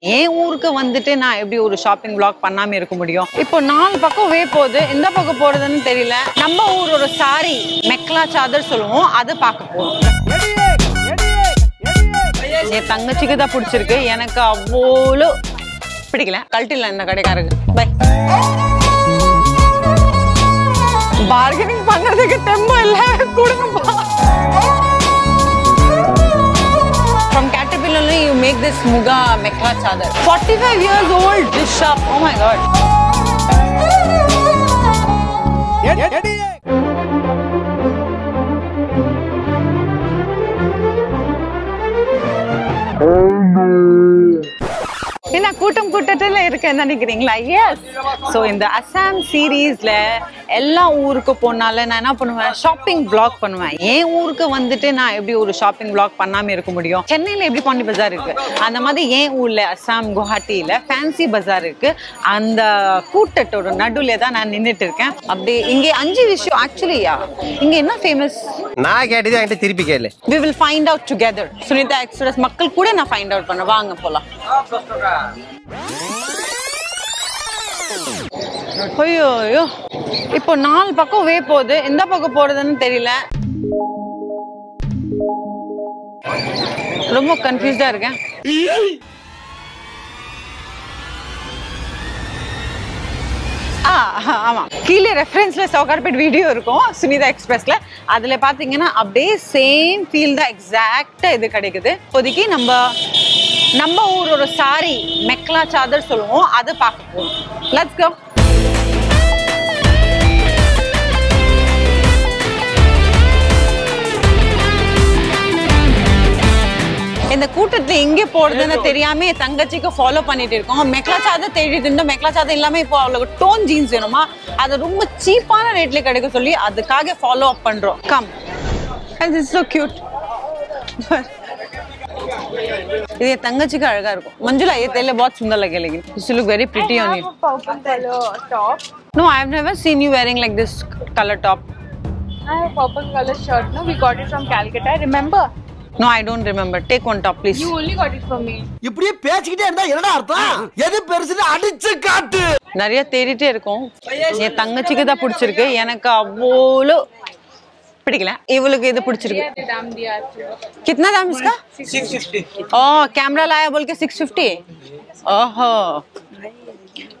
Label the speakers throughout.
Speaker 1: என் ஊருக்கு வந்துட்டு நான் எப்படி ஒரு ஷாப்பிங் பிளாக் பண்ணாம இருக்க முடியும்? இப்போ நாலு பக்கம் வே போகுது. எந்த பக்கம் போறதுன்னு தெரியல. நம்ம ஊர் ஒரு சாரி மெக்லா சாதர் சொல்லுவோம். அதை பார்க்க போறோம். என் தங்கச்சிக்கு தான் பிடிச்சிருக்கு. எனக்கு அவ்வளோ பிடிக்கல. கழட்டில இந்த கடைக்காரருக்கு. Bye It's Muga Mekla Chadar. 45 years old, this shop. Oh my god. Get, get, get. கூட்டத்தில் இருக்கேன்னு நினைக்கிறீங்களா? எஸ் ஸோ இந்த அசாம் சீரீஸ்ல எல்லா ஊருக்கு போனால நான் என்ன பண்ணுவேன்? ஷாப்பிங் vlog பண்ணுவேன். என் ஊருக்கு வந்துட்டு நான் எப்படி ஒரு ஷாப்பிங் vlog பண்ணாம இருக்க முடியும்? சென்னையில் எப்படி பாண்டி பஜார் இருக்கு? அந்த மாதிரி என் ஊர்ல அசாம் குவஹாட்டியில ஃபேன்சி பஜார் இருக்கு. அந்த கூட்டத்தோட நடுவில் தான் நான் நின்றுட்டு இருக்கேன். அப்படியே இங்கே அஞ்சு விஷயம் ஆக்சுவலியா இங்க என்ன ஃபேமஸ்
Speaker 2: நான் கேட்டது என்கிட்ட திருப்பி கேளு.
Speaker 1: We will find out together. Sunita express மக்கள் கூட நான் ஃபைண்ட் அவுட் பண்ண வாங்க போலாம். ஐயோ ஐயோ இப்போ நாலு பக்கம் வே போகுது. எந்த பக்கம் போறதுன்னு தெரியல. ரொம்ப கன்ஃபியூஸ்டா இருக்கேன். ஆ ஆமா. கீழே ரெஃபரன்ஸ்ல சவுகார்பேட் வீடியோ இருக்கும் சுனிதா எக்ஸ்பிரஸ்ல அதுல பாத்தீங்கன்னா அப்படியே சேம் ஃபீல் தான் எக்ஸாக்டா இது கிடைக்குது. இப்போதைக்கு நம்ம நம்ம ஊர் ஒரு சாரி மெக்லா சாதர் சொல்லுவோம் அது பார்க்க லெட்ஸ் கோ இந்த கூட்டத்துல எங்க போறதுன்னு தெரியாம என் தங்கச்சிக்கு ஃபாலோ பண்ணிட்டு இருக்கோம். மெக்லா சாதம் தேடிட்டு இருந்தோம். மெக்லா சாதம் இல்லாம இப்போ அவளுக்கு டோன் ஜீன்ஸ் வேணுமா? அது ரொம்ப சீப்பான ரேட்ல கிடைக்க சொல்லி அதுக்காக ஃபாலோ அப் பண்றோம். Come is so cute. இது என் தங்கச்சிக்கு அழகா இருக்கும் மஞ்சுளா ये तेरे लिए बहुत सुंदर लगे लेकिन you look very pretty on it
Speaker 3: purple color top.
Speaker 1: no i have never seen you wearing like this color top
Speaker 3: I have purple color shirt. No, we got it from Calcutta. Remember?
Speaker 1: no i don't remember take one top please
Speaker 3: You only got it for me.
Speaker 2: இப்படியே பேசிக்கிட்டே இருந்தா என்னடா அர்த்தம் எது பெருசுன்னு அடிச்சு காட்டு
Speaker 1: நிறைய தேடிட்டே இருக்கோம் என் தங்கச்சிக்கு தான் பிடிச்சிருக்கு எனக்கு அவ்வளோ பிடிக்கல இவளுக்கு இது பிடிச்சிருக்கு
Speaker 3: Yeah, the dam diya too.
Speaker 1: कितना दाम इसका 650 ओ कैमरा लाया बोल के 650 ओहो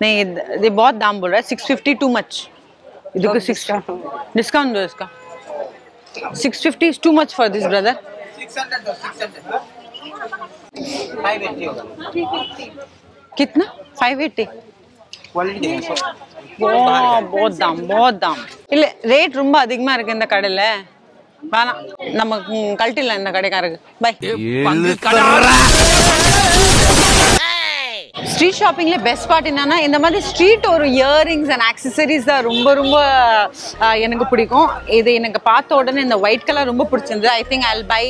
Speaker 1: नहीं ये ये बहुत दाम बोल रहा है 650 टू मच इधर सिक्स डिस्काउंट दो इसका 650 is too much for this brother कितना 580 குவாலிட்டி போத் தான் இல்ல ரேட் ரொம்ப அதிகமா இருக்கு இந்த கடையில. நம்ம கழட்டில இந்த கடைக்காரருக்கு. பை ஸ்ட்ரீட் ஷாப்பிங்கில் பெஸ்ட் பார்ட் என்னன்னா இந்த மாதிரி ஸ்ட்ரீட் ஒரு இயரிங்ஸ் அண்ட் ஆக்சசரிஸ் தான் ரொம்ப ரொம்ப எனக்கு பிடிக்கும். இது எனக்கு பார்த்த உடனே இந்த ஒயிட் கலர் ரொம்ப பிடிச்சிருந்தது. I think I buy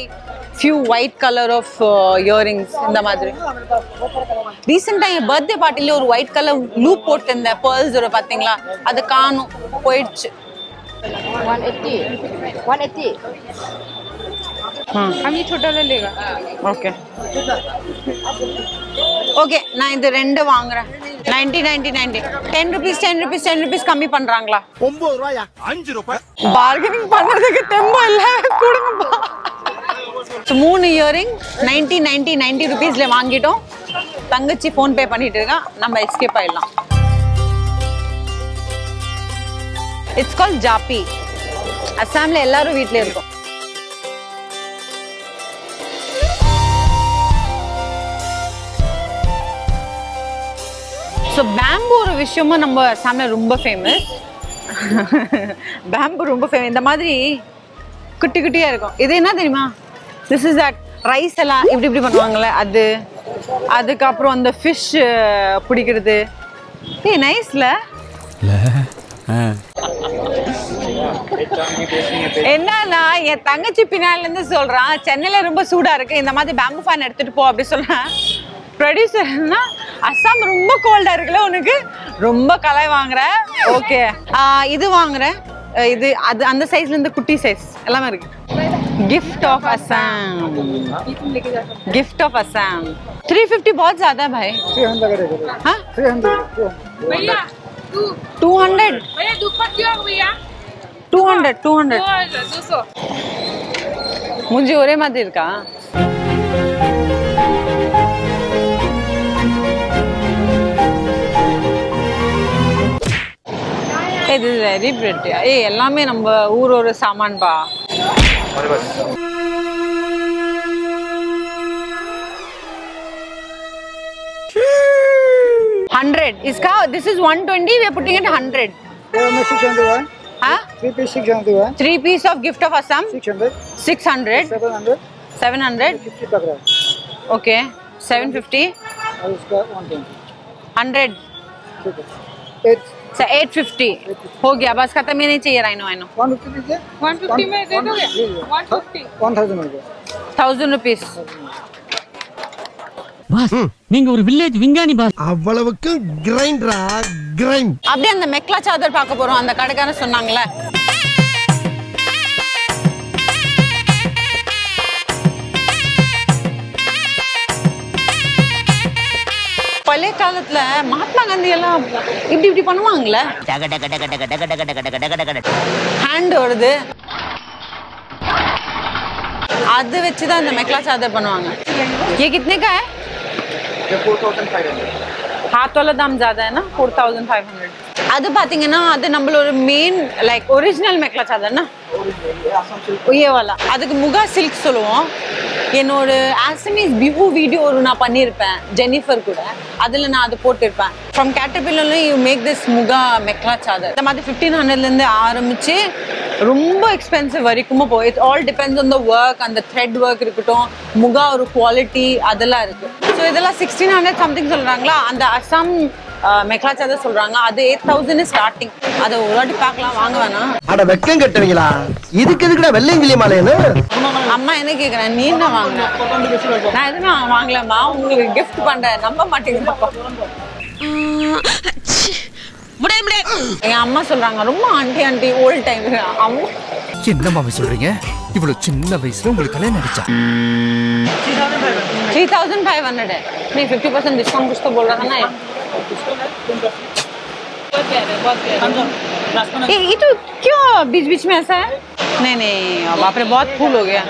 Speaker 1: few white colour of earrings இந்த மாதிரி. ரீசெண்டாக என் பர்த்டே பார்ட்டிலே ஒரு ஒயிட் கலர் லூப் போட்டிருந்தேன் பேர்ல்ஸ் ஒரு பார்த்தீங்களா அது காணும் போயிடுச்சு. ஓகே நான் இது ரெண்டு வாங்குறேன். Ninety ninety ninety ten rupees ten rupees ten rupees கம்மி பண்றாங்களா?
Speaker 2: ஒன்பது ரூபாயா? அஞ்சு ரூபாய்.
Speaker 1: பார்கெனிங் பண்றதுக்கு தெம்போ இல்ல கொடுங்கப்பா ஸோ மூணு இயரிங் நைன்டி நைன்டி நைன்டி ருபீஸில் வாங்கிட்டோம். தங்கச்சி ஃபோன்பே பண்ணிட்டு இருக்கான் நம்ம எஸ்கேப் ஆயிடலாம். இட்ஸ் கால் ஜாப்பி அஸ்ஸாமில் எல்லாரும் வீட்டில் இருக்கும். ஸோ பேம்பு ஒரு விஷயமும் நம்ம அஸ்ஸாமில் ரொம்ப ஃபேமஸ் பேம்பு ரொம்ப ஃபேமஸ் இந்த மாதிரி குட்டி குட்டியாக இருக்கும். இது என்ன தெரியுமா? திஸ் இஸ் தட் ரைஸ் எல்லாம் இப்படி இப்படி பண்ணுவாங்கல்ல அது அதுக்கப்புறம் அந்த ஃபிஷ் பிடிக்கிறது. ஏ நைஸ்ல என்னன்னா என் தங்கச்சி பின்னால இருந்து சொல்றான் சென்னையில ரொம்ப சூடா இருக்கு இந்த மாதிரி பேம்பு ஃபேன் எடுத்துட்டு போ அப்படி சொல்றேன். ப்ரொடியூசர்னா அஸ்ஸாம் ரொம்ப கோல்டா இருக்குல்ல உனக்கு? ரொம்ப கலாய் வாங்குற? ஓகே இது வாங்குறேன் இது அது அந்த சைஸ்ல இருந்து குட்டி சைஸ் எல்லாமே இருக்கு. gift of Assam gift of Assam 350 बहुत ज्यादा है भाई हाँ
Speaker 3: भैया तू
Speaker 1: 200
Speaker 3: भैया दुपट्टा क्यों भैया
Speaker 1: 200 200
Speaker 3: दो सौ
Speaker 1: मुझे ஒரே மாதிரி இருக்கா இது வெரி பிரிட்டி ஏய் எல்லாமே நம்ம ஊர் ஒரு और बस hundred. इसका this is one twenty. We are putting it
Speaker 2: hundred.
Speaker 1: Huh?
Speaker 2: Three piece six hundred.
Speaker 1: Three piece of gift of Assam.
Speaker 2: Six
Speaker 1: hundred.
Speaker 2: Six
Speaker 1: hundred.
Speaker 2: Seven hundred. Seven hundred. Fifty pakra.
Speaker 1: Okay. Seven fifty.
Speaker 2: और इसका one
Speaker 1: twenty. Hundred.
Speaker 2: ठीक है. It's eight
Speaker 1: So 850 हो गया बस खत्म ही नहीं चाहिए राइनो आइनो
Speaker 2: 150 दीजिए
Speaker 3: 150 में दे दोगे 150
Speaker 2: 1000 हो गया
Speaker 1: थाउजेंड रुपीस
Speaker 4: பாஸ் நீங்க ஒரு வில்லேஜ் விஞ்ஞானி பாஸ்
Speaker 5: அவ்வளவுக்கு கிரைண்டரா கிரைண்ட்
Speaker 1: அப்படியே அந்த மெக்லா சாதர் பார்க்க போறோம் அந்த கடைக்காரன் சொன்னாங்களே பழைய காலத்துல மகாத்மா காந்தி எல்லாம் இப்படி இப்படி பண்ணுவாங்கல்ல ஹேண்ட் வருது அது வச்சுதான் இந்த மெக்லா சாதர் பண்ணுவாங்க ये कितने का है हाथ वाला दाम ज्यादा है ना फोर थाउजेंड फाइव हंड्रेड அது பாத்தீங்கன்னா அது நம்மளோட மெயின் லைக் ஒரிஜினல் மெக்லா சாதர்னா ये वाला அதுக்கு முகா சில்க் சொல்லுவோம் என்னோட ஆசமிஸ் பிஹு வீடியோ ஒரு நான் பண்ணியிருப்பேன் ஜெனிஃபர் கூட. அதில் நான் அது போட்டிருப்பேன். From கேட்டபில்லர்ல you make this muga mekhela chador. இந்த மாதிரி ஃபிஃப்டீன் ஹண்ட்ரட்லேருந்து ஆரம்பித்து ரொம்ப எக்ஸ்பென்சிவ் வரைக்கும் போய் it's all depends on the work அந்த த்ரெட் ஒர்க் இருக்கட்டும் முகா ஒரு குவாலிட்டி அதெல்லாம் இருக்குது ஸோ இதெல்லாம் சிக்ஸ்டீன் ஹண்ட்ரட் சம்திங் சொல்கிறாங்களா அந்த அசாம் மெக்லாச்சா தான் சொல்றாங்க. அது எயிட் தௌசண்ட் ஸ்டார்டிங் அதை ஒரு வாட்டி பார்க்கலாம். வாங்க வேணாம்
Speaker 5: அட வெக்கம் கட்டுவீங்களா? இதுக்கு எதுக்குடா வெள்ளையங்கிலி மாலையனு
Speaker 1: அம்மா என்ன கேக்குறேன் நீ என்ன வாங்க நான் எதுனா வாங்கலம்மா உங்களுக்கு கிஃப்ட் பண்றேன். நம்ப மாட்டேங்குதுப்பா என் அம்மா சொல்றாங்க. ரொம்ப ஆண்டி ஆண்டி ஓல்ட் டைம் அம்மா
Speaker 6: என்ன மாமி சொல்றீங்க? இவ்வளவு சின்ன வயசுல உங்களுக்கு கல்யாணம்
Speaker 1: நடிச்சா த்ரீ தௌசண்ட் ஃபைவ் ஹண்ட்ரட் நீ ஃபிஃப்டி பர்சன்ட் டிஸ்கவுண்ட் கொடுத்து போடுறாங்கன்னா ये। ये तो क्यों बीच बीच में ऐसा है? नहीं नहीं बाप रे बहुत फूल हो गया।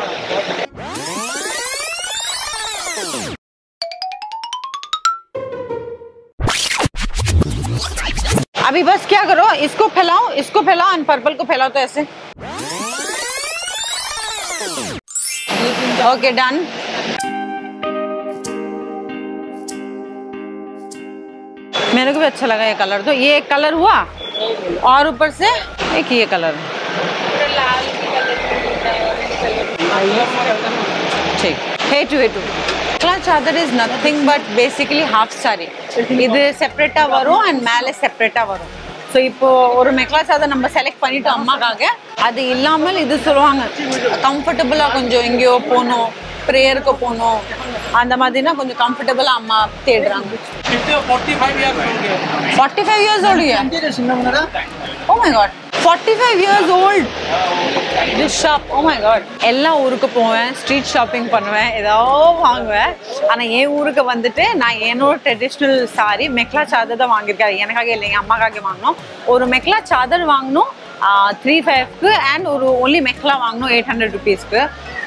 Speaker 1: अभी बस क्या करो इसको फैलाओ इसको फैलाओ एंड पर्पल को फैलाओ तो ऐसे। ओके डन मेरे को भी अच्छा लगा ये कलर तो ये एक कलर हुआ और ऊपर से एक ये कलर ठीक हे to hey to cloth chador is nothing but basically half sari இது செப்பரேட்டா வரும் அண்ட் மேலே செப்பரேட்டா வரும் ஸோ இப்போ ஒரு மெக்லா சாதர் நம்ம செலக்ட் பண்ணிட்டோம் அம்மாக்காக அது இல்லாமல் இது சொல்லுவாங்க கம்ஃபர்டபுளாக கொஞ்சம் எங்கேயோ போகணும் ப்ரேயருக்கு போகணும். அந்த மாதிரினா கொஞ்சம் கம்ஃபர்டபுளாக அம்மா தேடுறாங்க. Forty five years old oh my God forty five years old this shop oh my God எல்லா ஊருக்கு போவேன் ஸ்ட்ரீட் ஷாப்பிங் பண்ணுவேன் ஏதோ வாங்குவேன். ஆனால் என் ஊருக்கு வந்துட்டு நான் என்னோட ட்ரெடிஷ்னல் சாரி மெக்லா சாதர் தான் வாங்கியிருக்கேன். எனக்காக இல்லை எங்கள் அம்மாக்காக வாங்கினோம். ஒரு மெக்லா சாதர் வாங்கினோம் த்ரீ ஃபைவ்க்கு அண்ட் ஒரு ஒன்லி மெக்லா வாங்கினோம் எயிட் ஹண்ட்ரட் ருபீஸ்க்கு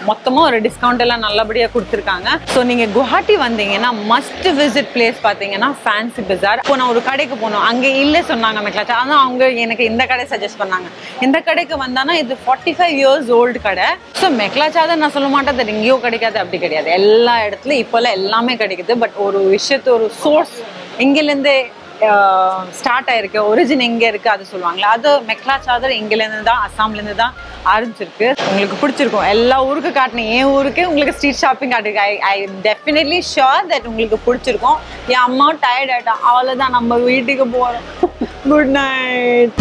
Speaker 1: மொத்தமாக ஒரு டிஸ்கவுண்ட் எல்லாம் நல்லபடியாக கொடுத்துருக்காங்க. ஸோ நீங்கள் குவாஹாட்டி வந்தீங்கன்னா மஸ்ட் விசிட் பிளேஸ் பார்த்தீங்கன்னா ஃபேன்சி பஜார் இப்போ நான் ஒரு கடைக்கு போனோம். அங்கே இல்லை சொன்னாங்க மெக்லாச்சா ஆனால் அவங்க எனக்கு இந்த கடை சஜஸ்ட் பண்ணாங்க. இந்த கடைக்கு வந்தானா இது ஃபார்ட்டி ஃபைவ் இயர்ஸ் ஓல்டு கடை ஸோ மெக்லாச்சாதை நான் சொல்ல மாட்டேன். அது எங்கேயோ கிடைக்காது அப்படி கிடையாது. எல்லா இடத்துலையும் இப்போல்லாம் எல்லாமே கிடைக்குது. பட் ஒரு விஷயத்து ஒரு சோர்ஸ் இங்கிலேருந்து ஸ்டார்ட் ஆயிருக்கு. ஒரிஜின் எங்க இருக்கு அது சொல்லுவாங்களா அது மெக்லா சாதர் இங்கிலேருந்து தான் அஸ்ஸாம்லேருந்து தான் ஆரம்பிச்சிருக்கு. உங்களுக்கு பிடிச்சிருக்கும். எல்லா ஊருக்கு காட்டினேன் என் ஊருக்கு உங்களுக்கு ஸ்ட்ரீட் ஷாப்பிங் காட்டுக்கு I I definitely sure that உங்களுக்கு பிடிச்சிருக்கும். என் அம்மாவும் டயர்ட் ஆகிட்டான் அவ்வளோதான் நம்ம வீட்டுக்கு போகிறோம் குட் நைட்